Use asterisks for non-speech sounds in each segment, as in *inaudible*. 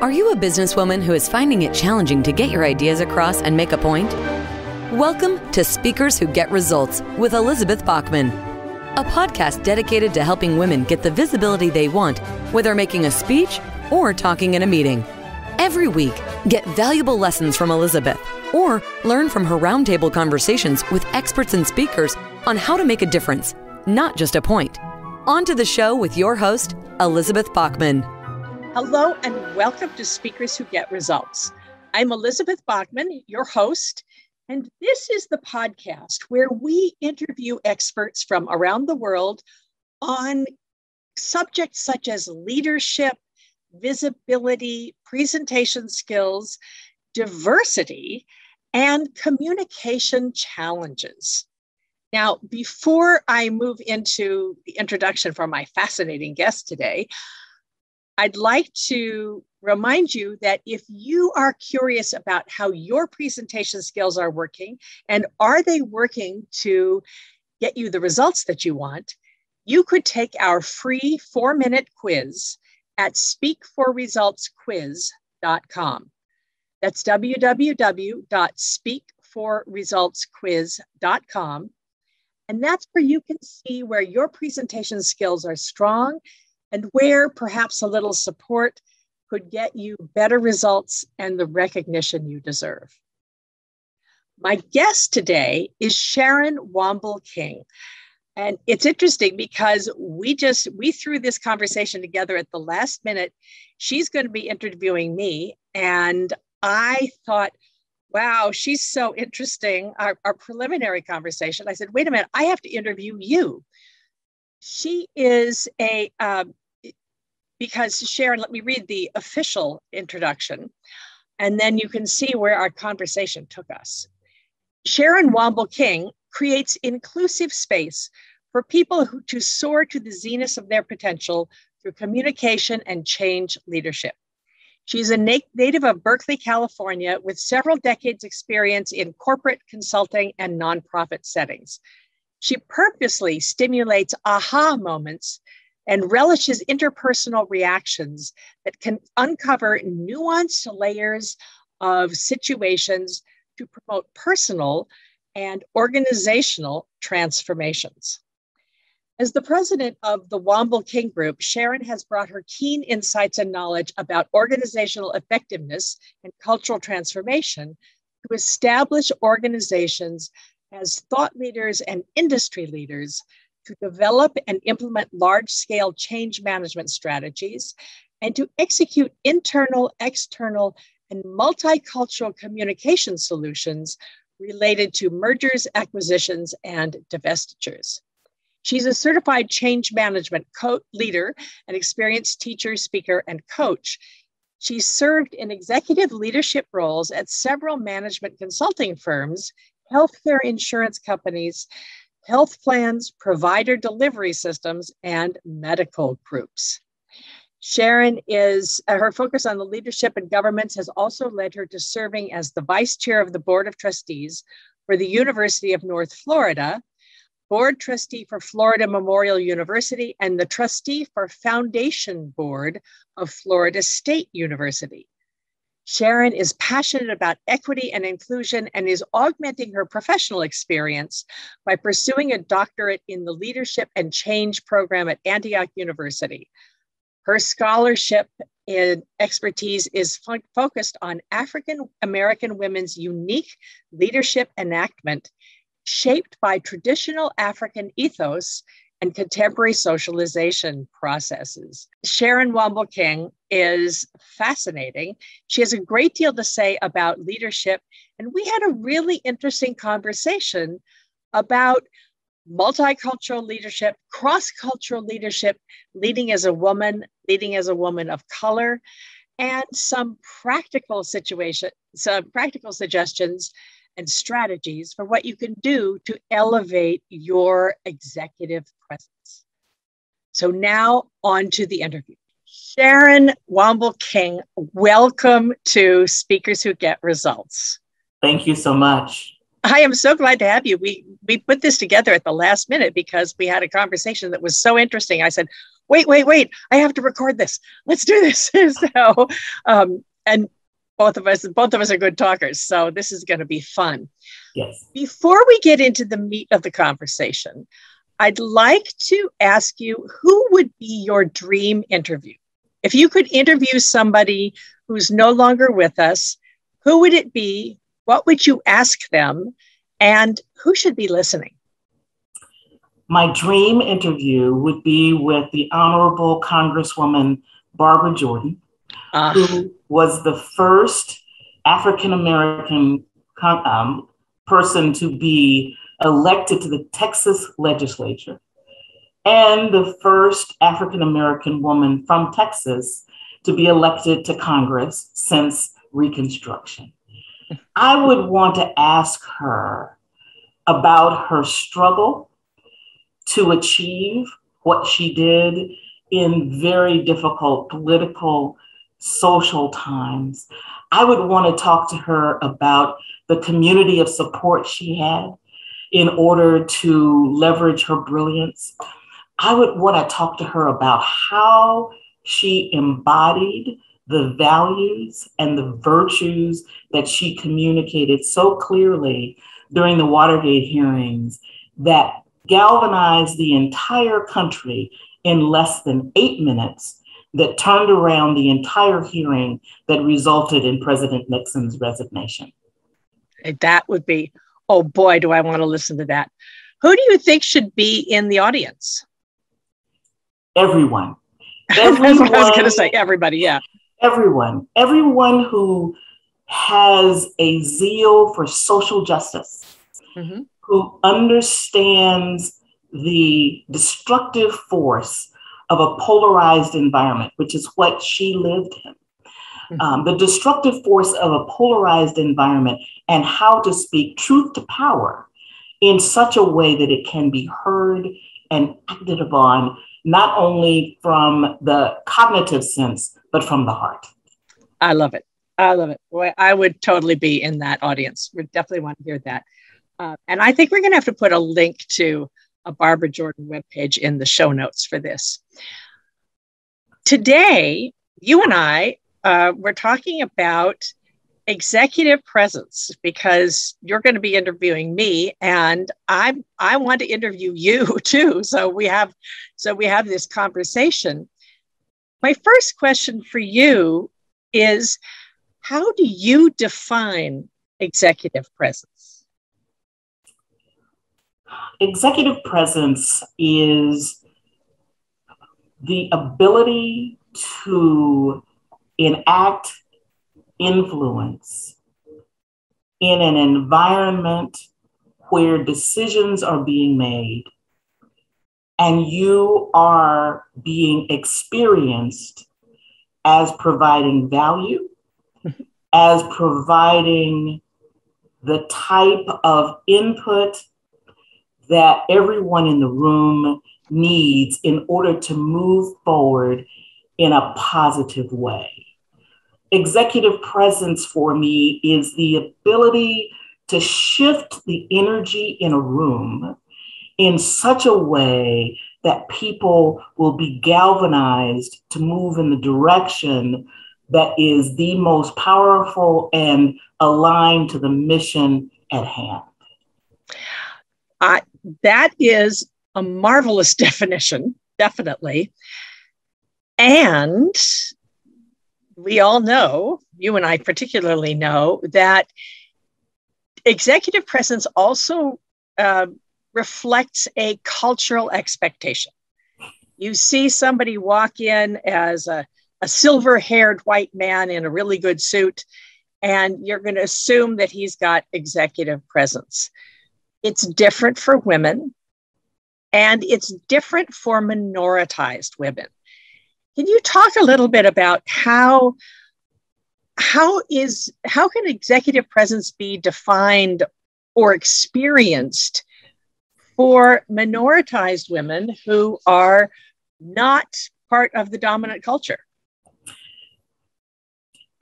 Are you a businesswoman who is finding it challenging to get your ideas across and make a point? Welcome to Speakers Who Get Results with Elizabeth Bachman, a podcast dedicated to helping women get the visibility they want, whether making a speech or talking in a meeting. Every week, get valuable lessons from Elizabeth or learn from her roundtable conversations with experts and speakers on how to make a difference, not just a point. On to the show with your host, Elizabeth Bachman. Hello, and welcome to Speakers Who Get Results. I'm Elizabeth Bachman, your host, and this is the podcast where we interview experts from around the world on subjects such as leadership, visibility, presentation skills, diversity, and communication challenges. Now, before I move into the introduction for my fascinating guest today, I'd like to remind you that if you are curious about how your presentation skills are working and are they working to get you the results that you want, you could take our free four minute quiz at speakforresultsquiz.com. That's www.speakforresultsquiz.com. And that's where you can see where your presentation skills are strong and where perhaps a little support could get you better results and the recognition you deserve. My guest today is Sharon Wamble-King. And it's interesting because we just we threw this conversation together at the last minute. She's going to be interviewing me and I thought wow, she's so interesting. Our, our preliminary conversation, I said, wait a minute, I have to interview you. She is a um, because Sharon, let me read the official introduction, and then you can see where our conversation took us. Sharon Wamble-King creates inclusive space for people who to soar to the zenith of their potential through communication and change leadership. She's a na- native of Berkeley, California, with several decades' experience in corporate consulting and nonprofit settings. She purposely stimulates aha moments and relishes interpersonal reactions that can uncover nuanced layers of situations to promote personal and organizational transformations. As the president of the WambleKing Group, Sharon has brought her keen insights and knowledge about organizational effectiveness and cultural transformation to establish organizations as thought leaders and industry leaders to develop and implement large scale change management strategies, and to execute internal, external, and multicultural communication solutions related to mergers, acquisitions, and divestitures. She's a certified change management co- leader, an experienced teacher, speaker, and coach. She served in executive leadership roles at several management consulting firms, healthcare insurance companies, health plans, provider delivery systems, and medical groups. Sharon is, uh, her focus on the leadership and governments has also led her to serving as the vice chair of the Board of Trustees for the University of North Florida, board trustee for Florida Memorial University, and the trustee for Foundation Board of Florida State University. Sharon is passionate about equity and inclusion and is augmenting her professional experience by pursuing a doctorate in the Leadership and Change program at Antioch University. Her scholarship and expertise is fo- focused on African American women's unique leadership enactment, shaped by traditional African ethos and contemporary socialization processes. Sharon Wamble-King is fascinating. She has a great deal to say about leadership. And we had a really interesting conversation about multicultural leadership, cross cultural leadership, leading as a woman, leading as a woman of color, and some practical situation, some practical suggestions and strategies for what you can do to elevate your executive presence. So now on to the interview. Sharon Wamble-King, welcome to Speakers Who Get Results. Thank you so much. I am so glad to have you. We we put this together at the last minute because we had a conversation that was so interesting. I said, wait, wait, wait, I have to record this. Let's do this. *laughs* so, um, and both of us, both of us are good talkers. So this is going to be fun. Yes. Before we get into the meat of the conversation, I'd like to ask you who would be your dream interview? If you could interview somebody who's no longer with us, who would it be? What would you ask them? And who should be listening? My dream interview would be with the Honorable Congresswoman Barbara Jordan, uh. who was the first African American um, person to be elected to the Texas legislature and the first African American woman from Texas to be elected to Congress since Reconstruction. I would want to ask her about her struggle to achieve what she did in very difficult political, social times. I would want to talk to her about the community of support she had in order to leverage her brilliance. I would want to talk to her about how she embodied the values and the virtues that she communicated so clearly during the Watergate hearings that galvanized the entire country in less than eight minutes, that turned around the entire hearing that resulted in President Nixon's resignation. That would be, oh boy, do I want to listen to that. Who do you think should be in the audience? Everyone. Everyone That's what I was going to say. Everybody, yeah everyone, everyone who has a zeal for social justice, mm-hmm. who understands the destructive force of a polarized environment, which is what she lived in. Mm-hmm. Um, the destructive force of a polarized environment and how to speak truth to power in such a way that it can be heard and acted upon, not only from the cognitive sense, but from the heart. I love it. I love it. Boy, I would totally be in that audience. We definitely want to hear that. Uh, and I think we're going to have to put a link to a Barbara Jordan webpage in the show notes for this. Today, you and I, uh, we're talking about executive presence because you're going to be interviewing me and I I want to interview you *laughs* too so we have so we have this conversation my first question for you is how do you define executive presence? Executive presence is the ability to enact influence in an environment where decisions are being made and you are being experienced as providing value, *laughs* as providing the type of input that everyone in the room needs in order to move forward in a positive way. Executive presence for me is the ability to shift the energy in a room in such a way that people will be galvanized to move in the direction that is the most powerful and aligned to the mission at hand. Uh, that is a marvelous *laughs* definition, definitely. And we all know, you and I particularly know, that executive presence also uh, reflects a cultural expectation. You see somebody walk in as a, a silver haired white man in a really good suit, and you're going to assume that he's got executive presence. It's different for women, and it's different for minoritized women. Can you talk a little bit about how how is how can executive presence be defined or experienced for minoritized women who are not part of the dominant culture.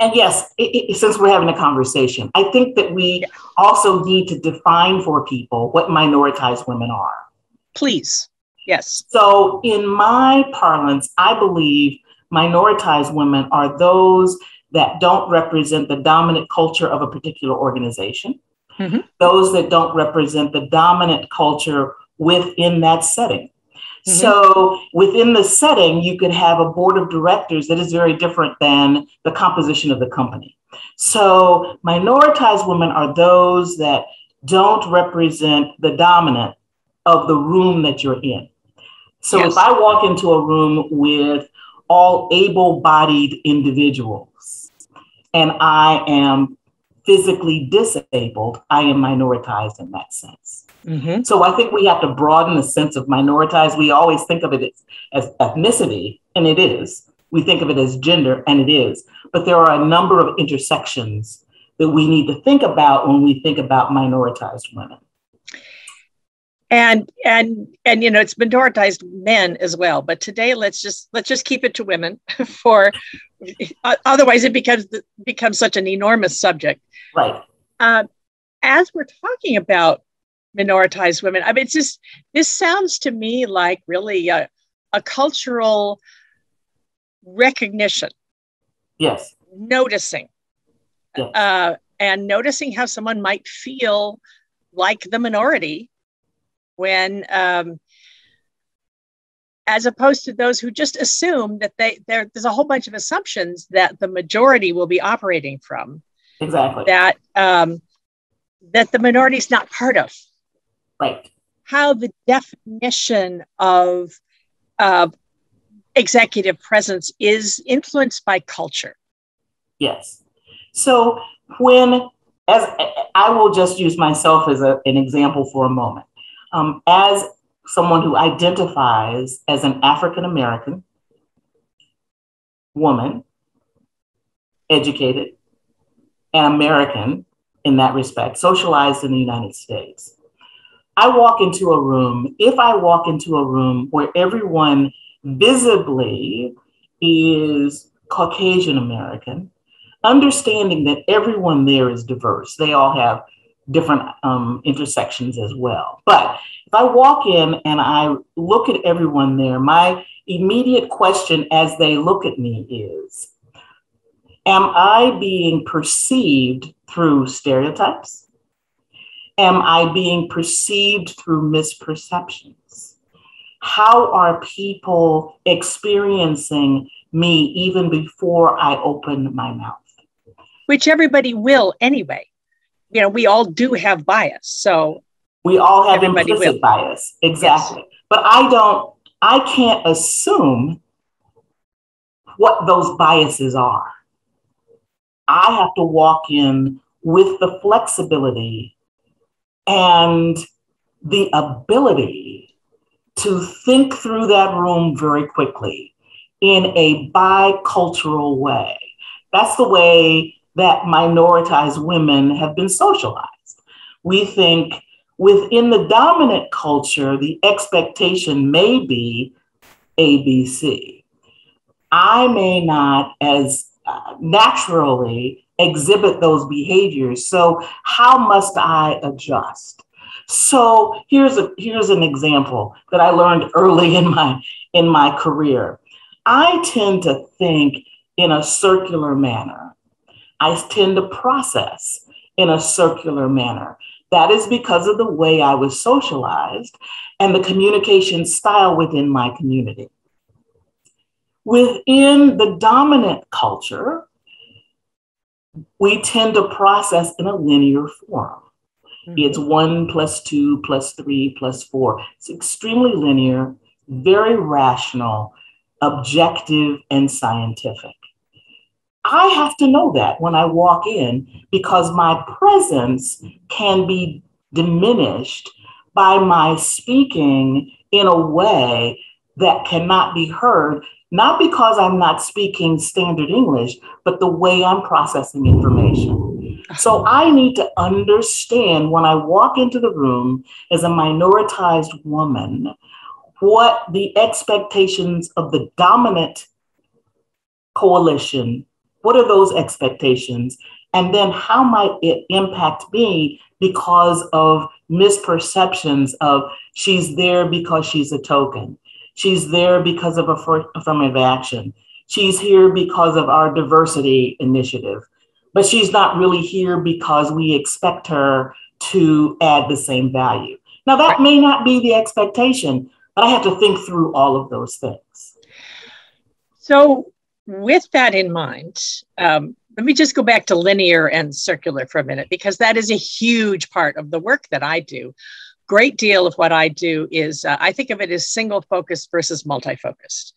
And yes, it, it, since we're having a conversation, I think that we yeah. also need to define for people what minoritized women are. Please. Yes. So, in my parlance, I believe minoritized women are those that don't represent the dominant culture of a particular organization, mm-hmm. those that don't represent the dominant culture within that setting. Mm-hmm. So, within the setting, you could have a board of directors that is very different than the composition of the company. So, minoritized women are those that don't represent the dominant of the room that you're in. So yes. if I walk into a room with all able bodied individuals and I am physically disabled, I am minoritized in that sense. Mm-hmm. So I think we have to broaden the sense of minoritized. We always think of it as, as ethnicity, and it is. We think of it as gender, and it is. But there are a number of intersections that we need to think about when we think about minoritized women and and and you know it's minoritized men as well but today let's just let's just keep it to women *laughs* for otherwise it becomes becomes such an enormous subject. Right. Uh, as we're talking about minoritized women i mean it's just this sounds to me like really a, a cultural recognition. Yes. Noticing. Yes. Uh, and noticing how someone might feel like the minority when um, as opposed to those who just assume that they there, there's a whole bunch of assumptions that the majority will be operating from. Exactly. That um, that the minority is not part of. Right. How the definition of uh, executive presence is influenced by culture. Yes. So when as i will just use myself as a, an example for a moment um, as someone who identifies as an African American woman, educated, and American in that respect, socialized in the United States. I walk into a room, if I walk into a room where everyone visibly is Caucasian American, understanding that everyone there is diverse, they all have different um, intersections as well. But if I walk in and I look at everyone there, my immediate question as they look at me is Am I being perceived through stereotypes? Am I being perceived through misperceptions? How are people experiencing me even before I open my mouth? Which everybody will anyway you know, we all do have bias. So we all have implicit will. bias. Exactly. Yes. But I don't, I can't assume what those biases are. I have to walk in with the flexibility and the ability to think through that room very quickly in a bicultural way. That's the way that minoritized women have been socialized. We think within the dominant culture, the expectation may be ABC. I may not as uh, naturally exhibit those behaviors. So how must I adjust? So here's a here's an example that I learned early in my in my career. I tend to think in a circular manner. I tend to process in a circular manner. That is because of the way I was socialized and the communication style within my community. Within the dominant culture, we tend to process in a linear form. Mm-hmm. It's one plus two plus three plus four. It's extremely linear, very rational, objective, and scientific. I have to know that when I walk in because my presence can be diminished by my speaking in a way that cannot be heard, not because I'm not speaking standard English, but the way I'm processing information. So I need to understand when I walk into the room as a minoritized woman what the expectations of the dominant coalition what are those expectations? And then how might it impact me because of misperceptions of she's there because she's a token. She's there because of a affirmative action. She's here because of our diversity initiative, but she's not really here because we expect her to add the same value. Now, that may not be the expectation, but I have to think through all of those things. So, with that in mind, um, let me just go back to linear and circular for a minute, because that is a huge part of the work that I do. Great deal of what I do is uh, I think of it as single focused versus multi focused.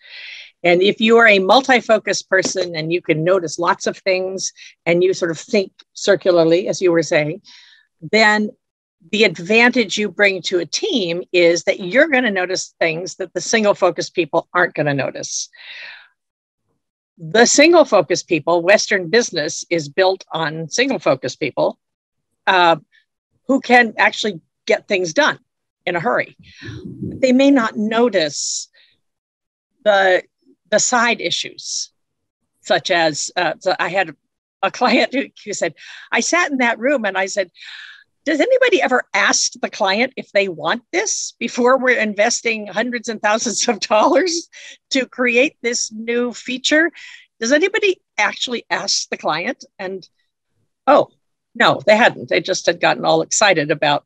And if you are a multi focused person and you can notice lots of things and you sort of think circularly, as you were saying, then the advantage you bring to a team is that you're going to notice things that the single focused people aren't going to notice the single focus people, Western business is built on single focus people uh, who can actually get things done in a hurry. They may not notice the the side issues, such as uh, so I had a client who, who said, I sat in that room and I said, does anybody ever ask the client if they want this before we're investing hundreds and thousands of dollars to create this new feature? Does anybody actually ask the client? And oh, no, they hadn't. They just had gotten all excited about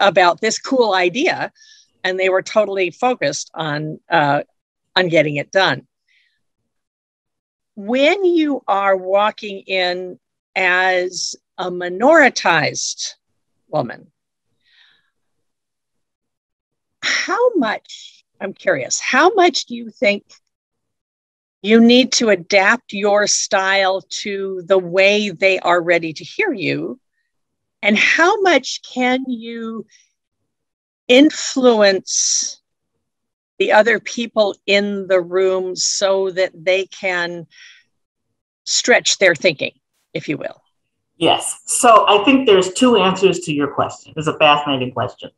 about this cool idea, and they were totally focused on uh, on getting it done. When you are walking in as a minoritized woman. How much, I'm curious, how much do you think you need to adapt your style to the way they are ready to hear you? And how much can you influence the other people in the room so that they can stretch their thinking, if you will? Yes. So I think there's two answers to your question. It's a fascinating question.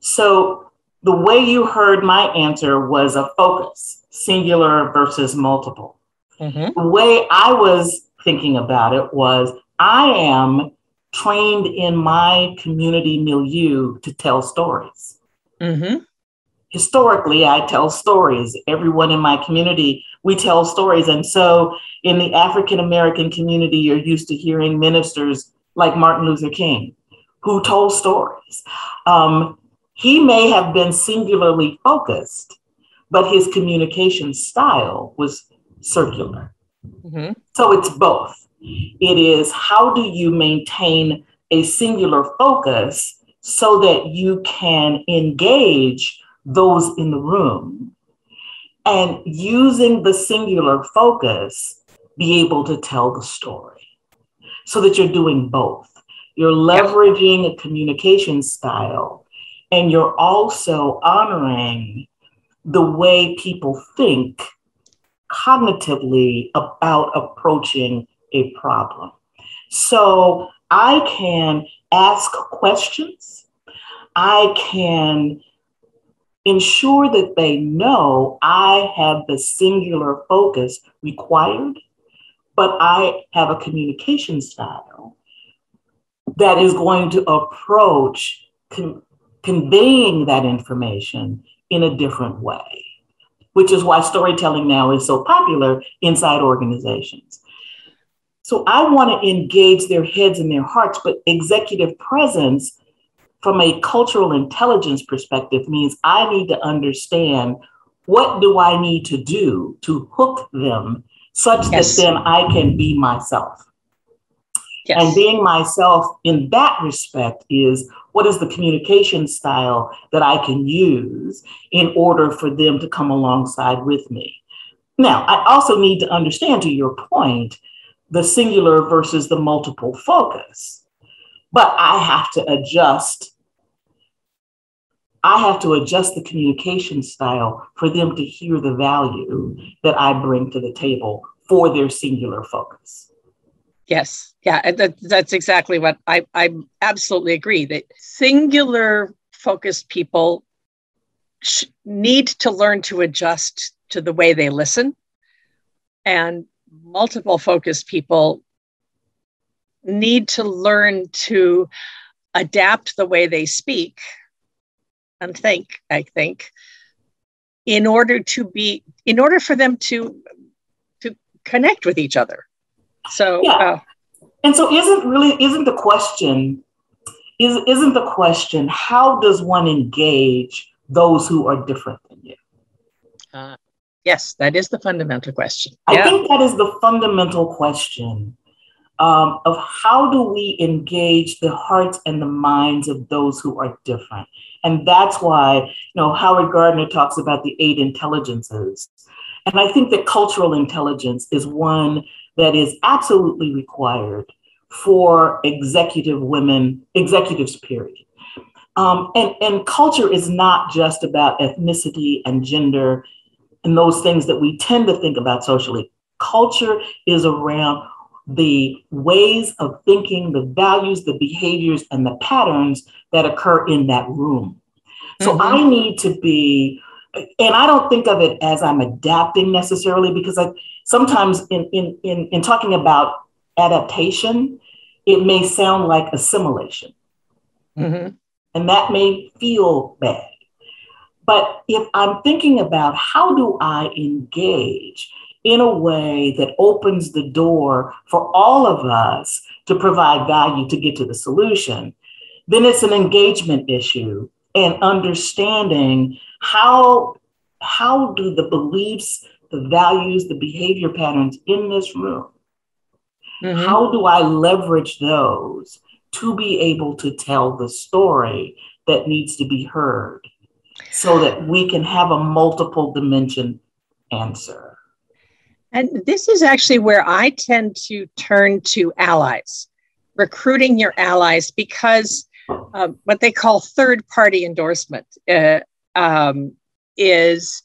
So the way you heard my answer was a focus, singular versus multiple. Mm-hmm. The way I was thinking about it was I am trained in my community milieu to tell stories. Mm-hmm historically, I tell stories. Everyone in my community, we tell stories. And so in the African American community, you're used to hearing ministers like Martin Luther King who told stories. Um, he may have been singularly focused, but his communication style was circular. Mm-hmm. So it's both. It is how do you maintain a singular focus so that you can engage those in the room and using the singular focus, be able to tell the story so that you're doing both. You're leveraging a communication style and you're also honoring the way people think cognitively about approaching a problem. So I can ask questions. I can ensure that they know I have the singular focus required, but I have a communication style that is going to approach con- conveying that information in a different way, which is why storytelling now is so popular inside organizations. So I want to engage their heads and their hearts, but executive presence from a cultural intelligence perspective means I need to understand what do I need to do to hook them such yes. that then I can be myself. Yes. And being myself in that respect is what is the communication style that I can use in order for them to come alongside with me. Now, I also need to understand, to your point, the singular versus the multiple focus but I have to adjust. I have to adjust the communication style for them to hear the value that I bring to the table for their singular focus. Yes, yeah, that, that's exactly what I, I absolutely agree that singular focused people sh- need to learn to adjust to the way they listen, and multiple focused people need to learn to adapt the way they speak and think, I think, in order to be, in order for them to to connect with each other. So yeah. Uh, and so isn't really isn't the question is isn't the question how does one engage those who are different than you? Uh, yes, that is the fundamental question. I yeah. think that is the fundamental question um, of how do we engage the hearts and the minds of those who are different. And that's why, you know, Howard Gardner talks about the eight intelligences. And I think that cultural intelligence is one that is absolutely required for executive women, executives, period. Um, and, and culture is not just about ethnicity and gender and those things that we tend to think about socially. Culture is around the ways of thinking, the values, the behaviors, and the patterns that occur in that room. So mm-hmm. I need to be, and I don't think of it as I'm adapting necessarily because I sometimes in in in, in talking about adaptation, it may sound like assimilation. Mm-hmm. And that may feel bad. But if I'm thinking about how do I engage in a way that opens the door for all of us to provide value to get to the solution, then it's an engagement issue and understanding how, how do the beliefs, the values, the behavior patterns in this room, mm-hmm. how do I leverage those to be able to tell the story that needs to be heard so that we can have a multiple dimension answer? And this is actually where I tend to turn to allies, recruiting your allies, because uh, what they call third party endorsement uh, um, is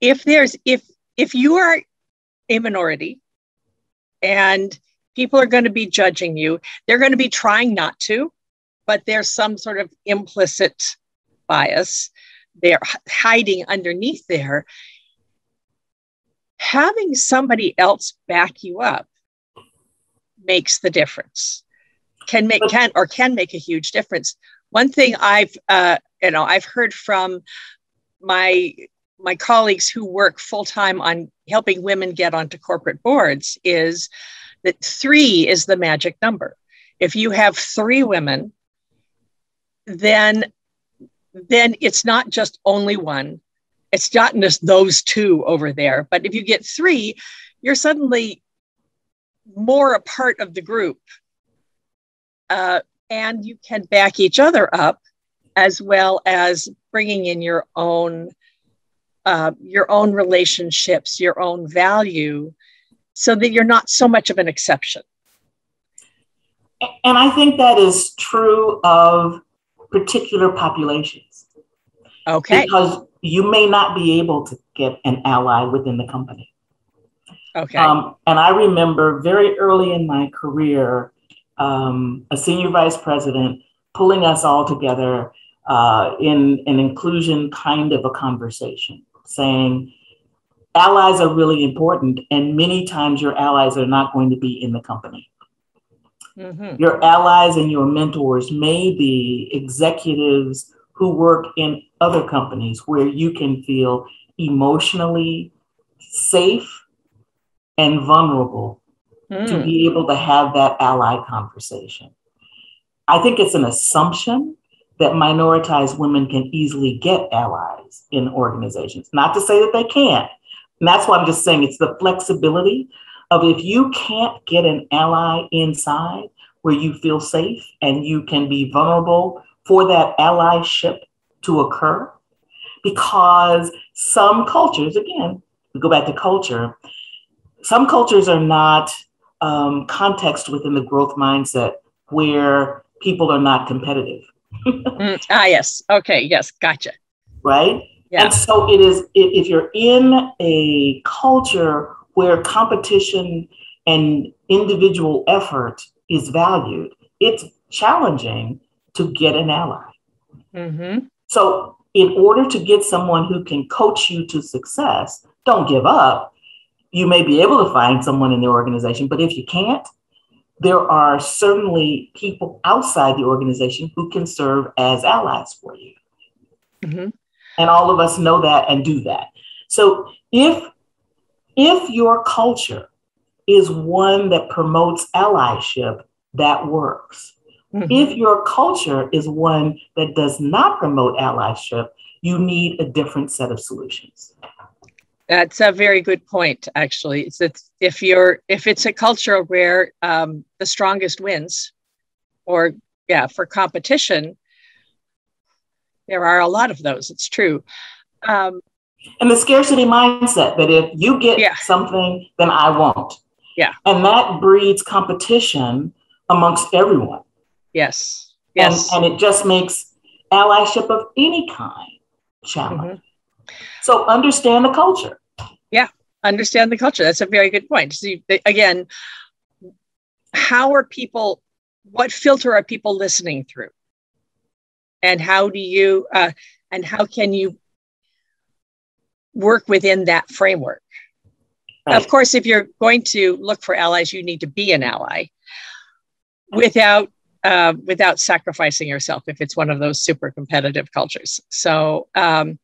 if there's if if you are a minority and people are going to be judging you they're going to be trying not to but there's some sort of implicit bias they're hiding underneath there having somebody else back you up makes the difference. Can make can or can make a huge difference. One thing i've uh, you know i've heard from my my colleagues who work full time on helping women get onto corporate boards is that three is the magic number. If you have three women then then it's not just only one it's not just those two over there. But if you get three, you're suddenly more a part of the group. Uh, and you can back each other up as well as bringing in your own uh, your own relationships your own value so that you're not so much of an exception and i think that is true of particular populations okay because you may not be able to get an ally within the company. Okay. Um, and I remember very early in my career, um, a senior vice president pulling us all together uh, in an inclusion kind of a conversation, saying, allies are really important, and many times your allies are not going to be in the company. Mm-hmm. Your allies and your mentors may be executives who work in other companies where you can feel emotionally safe and vulnerable mm. to be able to have that ally conversation. I think it's an assumption that minoritized women can easily get allies in organizations. Not to say that they can't. And that's why I'm just saying it's the flexibility of if you can't get an ally inside where you feel safe and you can be vulnerable for that allyship to occur because some cultures, again, we go back to culture, some cultures are not um, context within the growth mindset where people are not competitive. *laughs* mm, ah, yes. Okay. Yes. Gotcha. Right. Yeah. And so it is, if you're in a culture where competition and individual effort is valued, it's challenging to get an ally. Mm-hmm. So, in order to get someone who can coach you to success, don't give up. You may be able to find someone in the organization, but if you can't, there are certainly people outside the organization who can serve as allies for you. Mm-hmm. And all of us know that and do that. So if if your culture is one that promotes allyship, that works. Mm-hmm. If your culture is one that does not promote allyship, you need a different set of solutions. That's a very good point. Actually, it's, it's if you're if it's a culture where um, the strongest wins, or yeah, for competition, there are a lot of those. It's true. Um, and the scarcity mindset that if you get yeah. something, then I won't. Yeah. And that breeds competition amongst everyone. Yes. Yes. And, and it just makes allyship of any kind challenge. Mm-hmm. So understand the culture. Yeah. Understand the culture. That's a very good point. So again, how are people, what filter are people listening through? And how do you, uh, and how can you work within that framework? Right. Of course, if you're going to look for allies, you need to be an ally without uh, without sacrificing yourself if it's one of those super competitive cultures. So, um,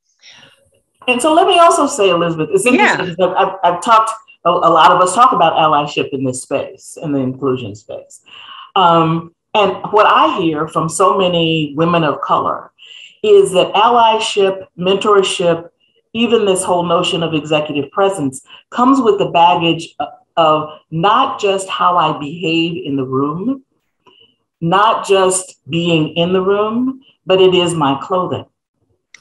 and so let me also say, Elizabeth, it's interesting. Yeah. I've, I've, talked, a, a, lot of us talk about allyship in this space, in the inclusion space. Um, and what I hear from so many women of color is that allyship, mentorship, even this whole notion of executive presence comes with the baggage of not just how I behave in the room, not just being in the room, but it is my clothing.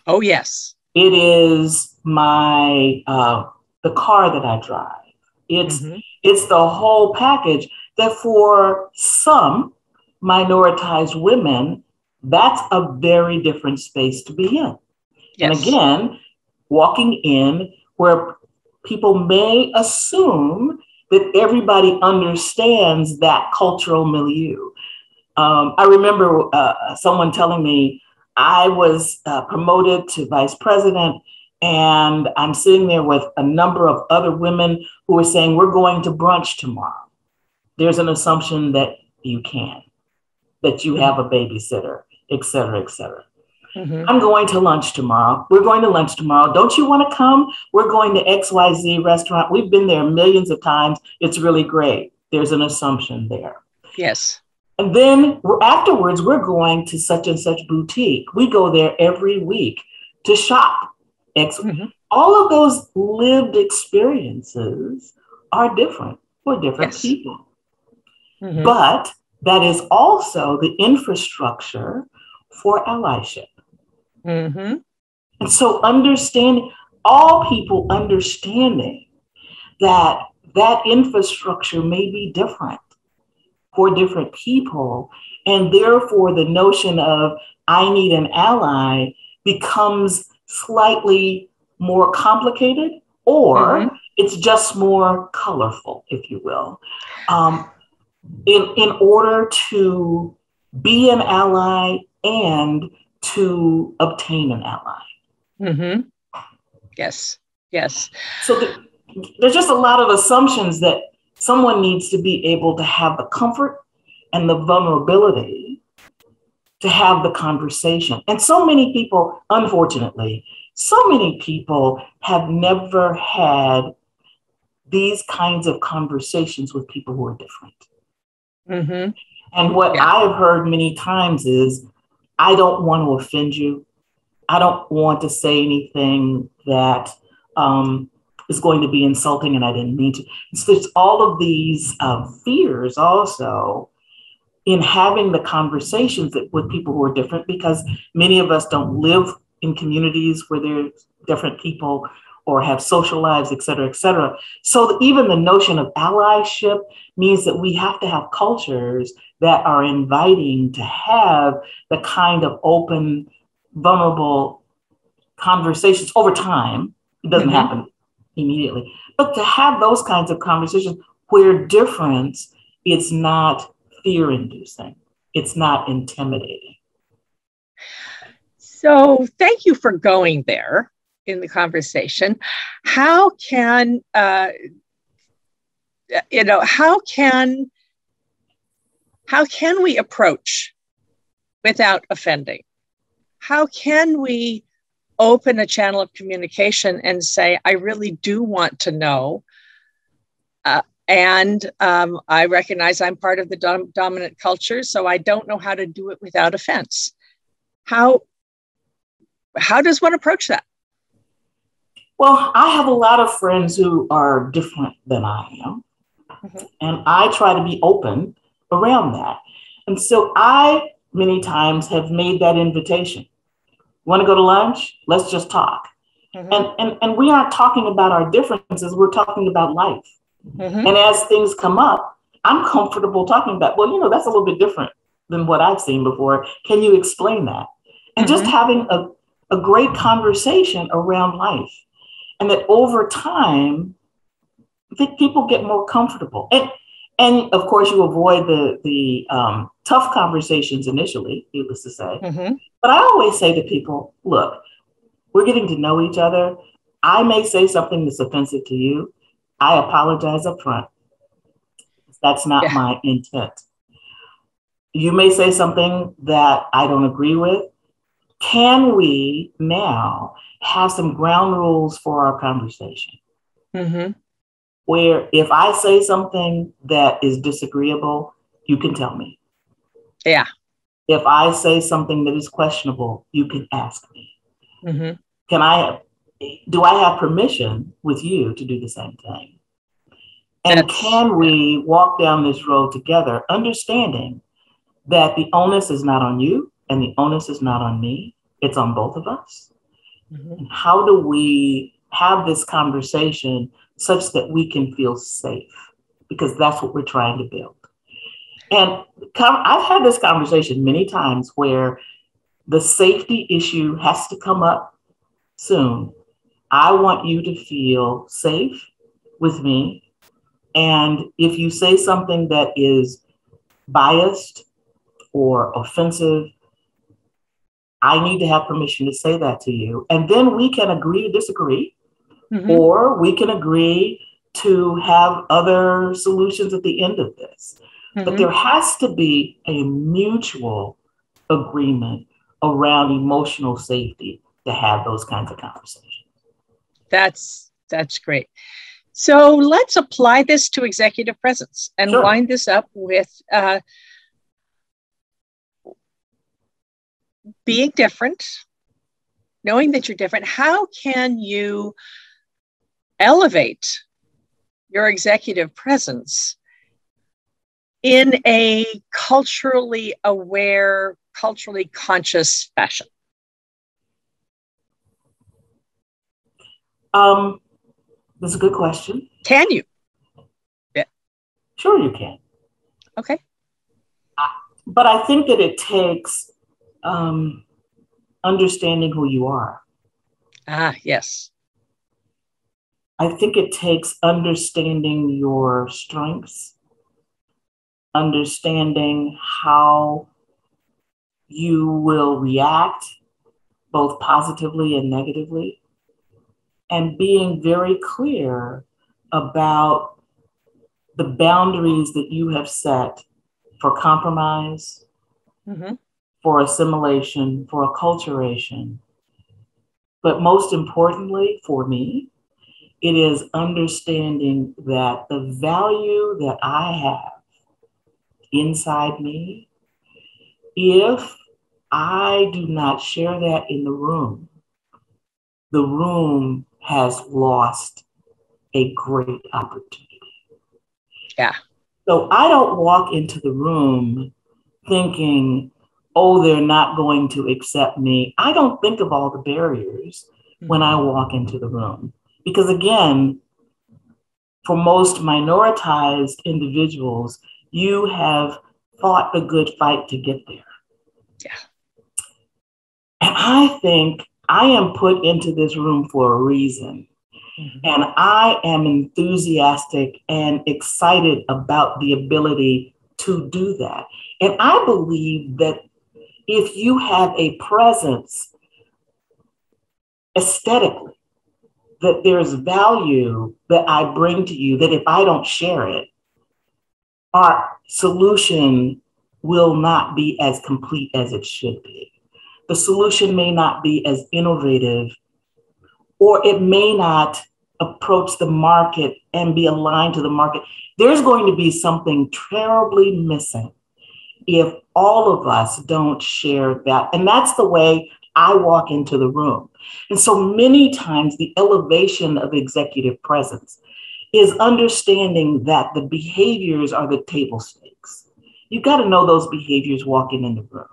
Oh, yes. It is my uh, the car that I drive. It's mm-hmm. it's the whole package that for some minoritized women, that's a very different space to be in. Yes. And again, walking in where people may assume that everybody understands that cultural milieu. Um, I remember uh, someone telling me I was uh, promoted to vice president, and I'm sitting there with a number of other women who are saying, We're going to brunch tomorrow. There's an assumption that you can, that you have a babysitter, et cetera, et cetera. Mm-hmm. I'm going to lunch tomorrow. We're going to lunch tomorrow. Don't you want to come? We're going to XYZ restaurant. We've been there millions of times. It's really great. There's an assumption there. Yes. And then afterwards, we're going to such and such boutique. We go there every week to shop. Mm-hmm. All of those lived experiences are different for different yes. people. Mm-hmm. But that is also the infrastructure for allyship. Mm-hmm. And so, understanding all people understanding that that infrastructure may be different for different people. And therefore, the notion of I need an ally becomes slightly more complicated, or mm-hmm. it's just more colorful, if you will. Um, in, in order to be an ally and to obtain an ally. Mm-hmm. Yes, yes. So the, there's just a lot of assumptions that someone needs to be able to have the comfort and the vulnerability to have the conversation. And so many people, unfortunately, so many people have never had these kinds of conversations with people who are different. Mm-hmm. And what yeah. I have heard many times is, I don't want to offend you. I don't want to say anything that um, is going to be insulting, and I didn't mean to. It's just all of these uh, fears also in having the conversations that, with people who are different, because many of us don't live in communities where there's different people or have social lives, et cetera, et cetera. So even the notion of allyship means that we have to have cultures that are inviting to have the kind of open, vulnerable conversations over time. It doesn't mm-hmm. happen immediately. But to have those kinds of conversations where difference is not fear inducing, it's not intimidating. So, thank you for going there in the conversation. How can, uh, you know, how can how can we approach without offending? How can we open a channel of communication and say, I really do want to know? Uh, and um, I recognize I'm part of the dom- dominant culture, so I don't know how to do it without offense. How, how does one approach that? Well, I have a lot of friends who are different than I am. Mm-hmm. And I try to be open around that. And so I, many times, have made that invitation. Want to go to lunch? Let's just talk. Mm-hmm. And, and, and we aren't talking about our differences, we're talking about life. Mm-hmm. And as things come up, I'm comfortable talking about, well, you know, that's a little bit different than what I've seen before. Can you explain that? And just mm-hmm. having a, a great conversation around life. And that over time, I think people get more comfortable. And and of course you avoid the the um, tough conversations initially, needless to say. Mm-hmm. But I always say to people, look, we're getting to know each other. I may say something that's offensive to you. I apologize up front. That's not yeah. my intent. You may say something that I don't agree with. Can we now have some ground rules for our conversation? Mm-hmm where if I say something that is disagreeable, you can tell me. Yeah. If I say something that is questionable, you can ask me. Mm-hmm. Can I, do I have permission with you to do the same thing? And That's, can we walk down this road together, understanding that the onus is not on you and the onus is not on me, it's on both of us? Mm-hmm. How do we have this conversation such that we can feel safe because that's what we're trying to build. And I've had this conversation many times where the safety issue has to come up soon. I want you to feel safe with me. And if you say something that is biased or offensive, I need to have permission to say that to you. And then we can agree to disagree mm-hmm. or we can agree to have other solutions at the end of this. Mm-hmm. But there has to be a mutual agreement around emotional safety to have those kinds of conversations. That's that's great. So let's apply this to executive presence and sure. wind this up with uh, being different, knowing that you're different. How can you elevate your executive presence in a culturally aware, culturally conscious fashion? Um, that's a good question. Can you? Yeah. Sure, you can. Okay. But I think that it takes um, understanding who you are. Ah, yes. I think it takes understanding your strengths, understanding how you will react both positively and negatively, and being very clear about the boundaries that you have set for compromise, mm-hmm. for assimilation, for acculturation. But most importantly, for me, it is understanding that the value that I have inside me, if I do not share that in the room, the room has lost a great opportunity. Yeah. So I don't walk into the room thinking, oh, they're not going to accept me. I don't think of all the barriers mm-hmm. when I walk into the room. Because again, for most minoritized individuals, you have fought the good fight to get there. Yeah. And I think I am put into this room for a reason. Mm-hmm. And I am enthusiastic and excited about the ability to do that. And I believe that if you have a presence aesthetically, that there's value that I bring to you that if I don't share it, our solution will not be as complete as it should be. The solution may not be as innovative, or it may not approach the market and be aligned to the market. There's going to be something terribly missing if all of us don't share that. And that's the way I walk into the room. And so many times, the elevation of executive presence is understanding that the behaviors are the table stakes. You've got to know those behaviors walking in the room.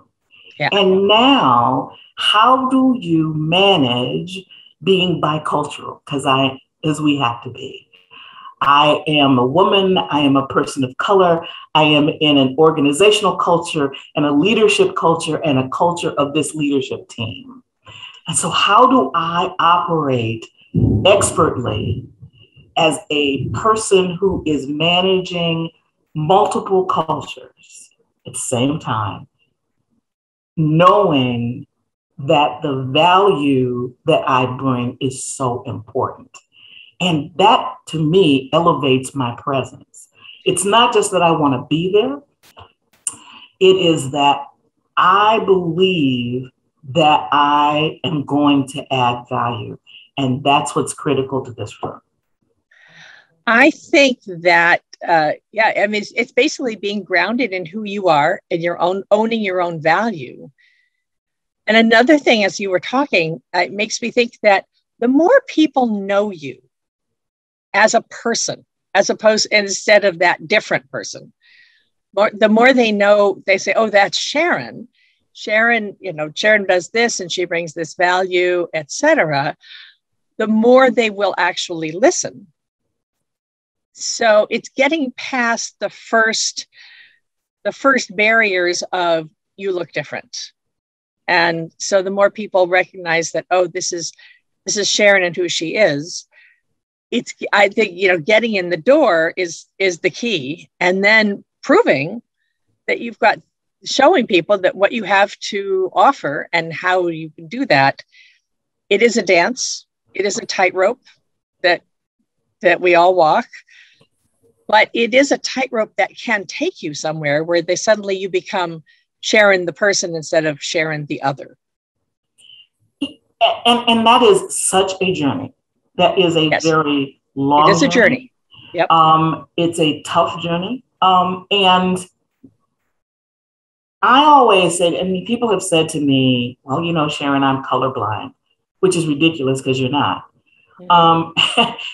Yeah. And now, how do you manage being bicultural? Because I, as we have to be. I am a woman, I am a person of color, I am in an organizational culture and a leadership culture and a culture of this leadership team. And so, how do I operate expertly as a person who is managing multiple cultures at the same time, knowing that the value that I bring is so important? And that to me elevates my presence. It's not just that I want to be there, it is that I believe that I am going to add value. And that's what's critical to this room. I think that, uh, yeah, I mean, it's, it's basically being grounded in who you are and your own owning your own value. And another thing, as you were talking, uh, it makes me think that the more people know you, as a person, as opposed instead of that different person. More, the more they know, they say, "Oh, that's Sharon." Sharon, you know, Sharon does this and she brings this value, etc. The more they will actually listen. So it's getting past the first, the first barriers of you look different. And so the more people recognize that, oh, this is this is Sharon and who she is, it's i think you know getting in the door is is the key. And then proving that you've got showing people that what you have to offer and how you can do that it is a dance. It is a tightrope that that we all walk. But it is a tightrope that can take you somewhere where they suddenly you become sharon the person instead of sharon the other. And, and that is such a journey that is a yes. very long. It is a journey. Yep. Um, it's a tough journey. Um, and I always said, I mean, people have said to me, well, you know, Sharon, I'm colorblind, which is ridiculous because you're not. Mm-hmm. Um,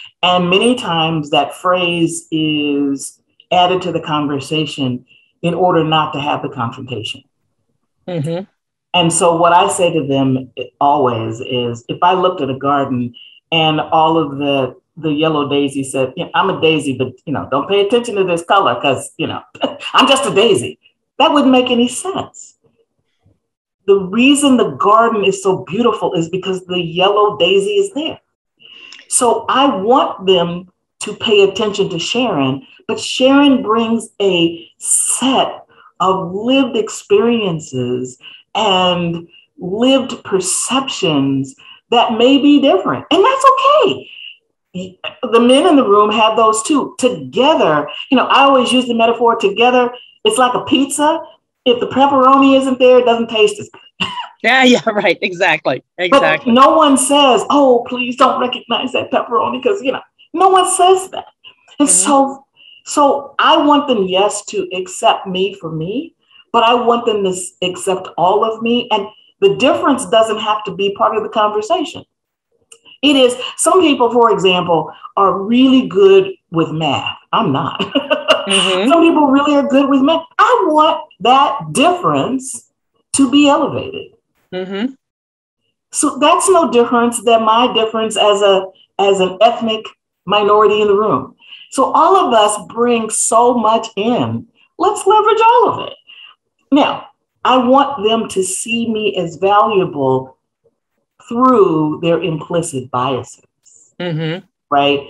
*laughs* and many times that phrase is added to the conversation in order not to have the confrontation. Mm-hmm. And so, what I say to them always is if I looked at a garden and all of the the yellow daisy said, I'm a daisy, but you know, don't pay attention to this color because you know, *laughs* I'm just a daisy. That wouldn't make any sense. The reason the garden is so beautiful is because the yellow daisy is there. So I want them to pay attention to Sharon, but Sharon brings a set of lived experiences and lived perceptions that may be different. And that's okay. The men in the room have those too. Together, you know, I always use the metaphor together, it's like a pizza. If the pepperoni isn't there, it doesn't taste as good. *laughs* Yeah, yeah, right. Exactly. Exactly. But no one says, oh, please don't recognize that pepperoni because, you know, no one says that. And mm-hmm. so, so I want them, yes, to accept me for me, but I want them to accept all of me. And the difference doesn't have to be part of the conversation. It is, some people, for example, are really good with math. I'm not. Mm-hmm. some people really are good with math. I want that difference to be elevated. Mm-hmm. So that's no difference than my difference as a as an ethnic minority in the room. So all of us bring so much in. Let's leverage all of it. Now, I want them to see me as valuable through their implicit biases, mm-hmm. right?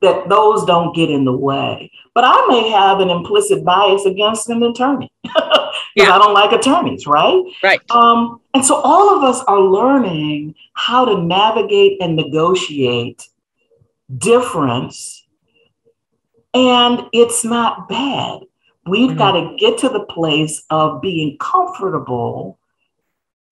That those don't get in the way. But I may have an implicit bias against an attorney *laughs* because yeah. I don't like attorneys, right? Right. Um, and so all of us are learning how to navigate and negotiate difference. And it's not bad We've mm-hmm. got to get to the place of being comfortable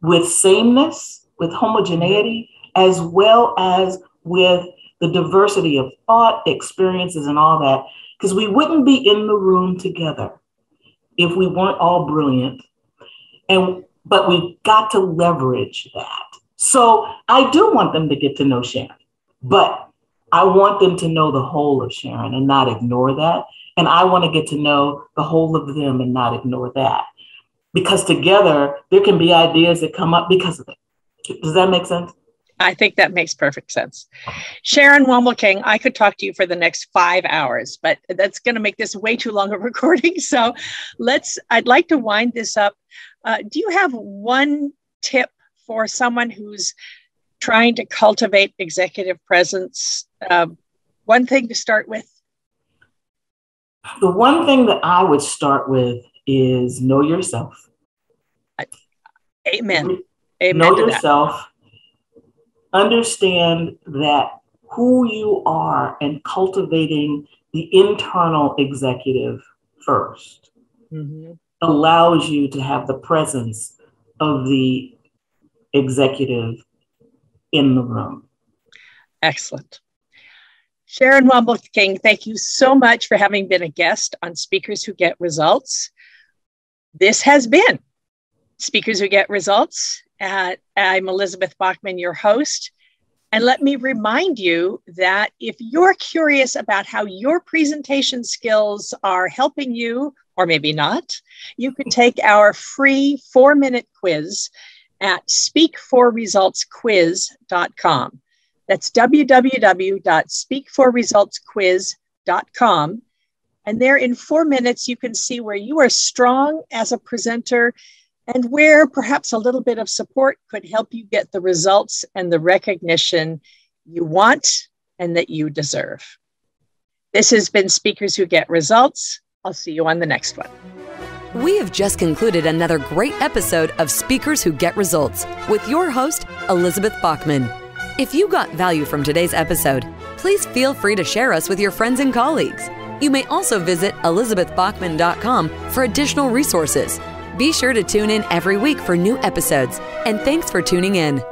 with sameness, with homogeneity, as well as with the diversity of thought, experiences, and all that. Because we wouldn't be in the room together if we weren't all brilliant. And but we've got to leverage that. So I do want them to get to know Sharon, but I want them to know the whole of Sharon and not ignore that. And I want to get to know the whole of them and not ignore that. Because together there can be ideas that come up because of it. Does that make sense? I think that makes perfect sense. Sharon Wamble-King, I could talk to you for the next five hours, but that's going to make this way too long a *laughs* recording. So let's, I'd like to wind this up. Uh, do you have one tip for someone who's trying to cultivate executive presence? Uh, one thing to start with? The one thing that I would start with is know yourself. Amen. Amen. Know yourself. That. Understand that who you are and cultivating the internal executive 1st mm-hmm. allows you to have the presence of the executive in the room. Excellent. Sharon Womble King, thank you so much for having been a guest on Speakers Who Get Results. This has been Speakers Who Get Results. I'm Elizabeth Bachman, your host. And let me remind you that if you're curious about how your presentation skills are helping you, or maybe not, you can take our free four minute quiz at speakforresultsquiz.com. That's www.speakforresultsquiz.com. And there in four minutes, you can see where you are strong as a presenter and where perhaps a little bit of support could help you get the results and the recognition you want and that you deserve. This has been Speakers Who Get Results. I'll see you on the next one. We have just concluded another great episode of Speakers Who Get Results with your host, Elizabeth Bachman. If you got value from today's episode, please feel free to share us with your friends and colleagues. You may also visit elizabethbachman.com for additional resources. Be sure to tune in every week for new episodes, and thanks for tuning in.